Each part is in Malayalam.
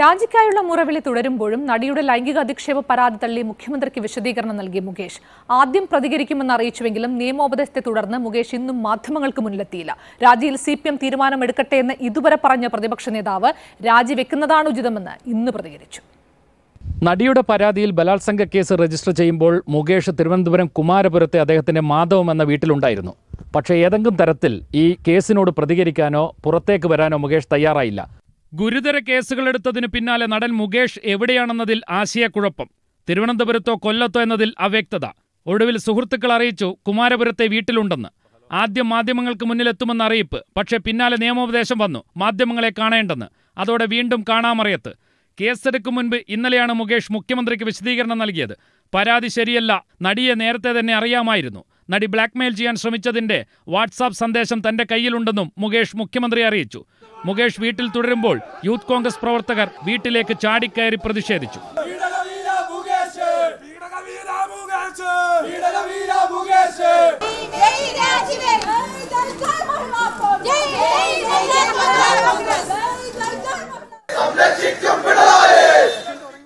രാജിക്കായുള്ള മുറവിളി തുടരുമ്പോഴും നടിയുടെ ലൈംഗിക അധിക്ഷേപ പരാതി തള്ളി മുഖ്യമന്ത്രിക്ക് വിശദീകരണം നൽകി മുകേഷ്. ആദ്യം പ്രതികരിക്കുമെന്ന് അറിയിച്ചുവെങ്കിലും നിയമോപദേശത്തെ തുടർന്ന് മുകേഷ് ഇന്നും മാധ്യമങ്ങൾക്ക് മുന്നിലെത്തിയില്ല. രാജിയിൽ സി പി എം തീരുമാനമെടുക്കട്ടെ എന്ന് ഇതുവരെ പറഞ്ഞ പ്രതിപക്ഷ നേതാവ് രാജിവെക്കുന്നതാണ് ഉചിതമെന്ന് ഇന്ന് പ്രതികരിച്ചു. നടിയുടെ പരാതിയിൽ ബലാത്സംഗ കേസ് രജിസ്റ്റർ ചെയ്യുമ്പോൾ മുകേഷ് തിരുവനന്തപുരം കുമാരപുരത്തെ അദ്ദേഹത്തിന്റെ മാധവം എന്ന വീട്ടിലുണ്ടായിരുന്നു. പക്ഷേ ഏതെങ്കിലും തരത്തിൽ ഈ കേസിനോട് പ്രതികരിക്കാനോ പുറത്തേക്ക് വരാനോ മുകേഷ് തയ്യാറായില്ല. ഗുരുതര കേസുകൾ എടുത്തതിന് പിന്നാലെ നടൻ മുകേഷ് എവിടെയാണെന്നതിൽ ആശയക്കുഴപ്പം. തിരുവനന്തപുരത്തോ കൊല്ലത്തോ എന്നതിൽ അവ്യക്തത. ഒടുവിൽ സുഹൃത്തുക്കൾ അറിയിച്ചു കുമാരപുരത്തെ വീട്ടിലുണ്ടെന്ന്. ആദ്യം മാധ്യമങ്ങൾക്ക് മുന്നിലെത്തുമെന്ന അറിയിപ്പ്. പക്ഷേ പിന്നാലെ നിയമോപദേശം വന്നു മാധ്യമങ്ങളെ കാണേണ്ടെന്ന്. അതോടെ വീണ്ടും കാണാമറിയത്ത്. കേസെടുക്കും മുൻപ് ഇന്നലെയാണ് മുകേഷ് മുഖ്യമന്ത്രിക്ക് വിശദീകരണം നൽകിയത്. പരാതി ശരിയല്ല നടിയെ നേരത്തെ തന്നെ അറിയാമായിരുന്നു. നടി ബ്ലാക്ക്മെയിൽ ചെയ്യാൻ ശ്രമിച്ചതിന്റെ വാട്സാപ്പ് സന്ദേശം തന്റെ കയ്യിലുണ്ടെന്നും മുകേഷ് മുഖ്യമന്ത്രി അറിയിച്ചു. മുകേഷ് വീട്ടിൽ തുടരുമ്പോൾ യൂത്ത് കോൺഗ്രസ് പ്രവർത്തകർ വീട്ടിലേക്ക് ചാടിക്കയറി പ്രതിഷേധിച്ചു.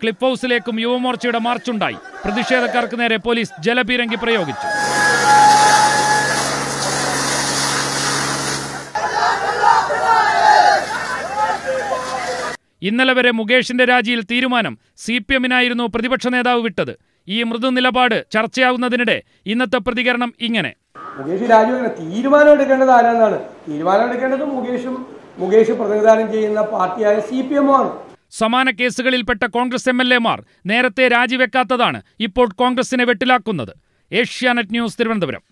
ക്ലിഫ് ഹൗസിലേക്കും യുവമോർച്ചയുടെ മാർച്ചുണ്ടായി. പ്രതിഷേധക്കാർക്ക് നേരെ പോലീസ് ജലപീരങ്കി പ്രയോഗിച്ചു. ഇന്നലെ വരെ മുകേഷിന്റെ രാജിയിൽ തീരുമാനം സി പി എമ്മിനായിരുന്നു പ്രതിപക്ഷ നേതാവ് വിട്ടത്. ഈ മൃദു നിലപാട് ചർച്ചയാവുന്നതിനിടെ ഇന്നത്തെ പ്രതികരണം ഇങ്ങനെ. മുകേഷ് രാജു തീരുമാനം എടുക്കേണ്ടത് ആരാന്നാണ്? തീരുമാനം എടുക്കേണ്ടത് മുകേഷും മുകേഷ് പ്രതിനിധാനം ചെയ്യുന്ന പാർട്ടിയായ സി പി എമ്മുമാണ്. ആണ് സമാന കേസുകളിൽപ്പെട്ട കോൺഗ്രസ് എം എൽ എമാർ നേരത്തെ രാജിവെക്കാത്തതാണ് ഇപ്പോൾ കോൺഗ്രസിനെ വെട്ടിലാക്കുന്നത്. ഏഷ്യാനെറ്റ് ന്യൂസ് തിരുവനന്തപുരം.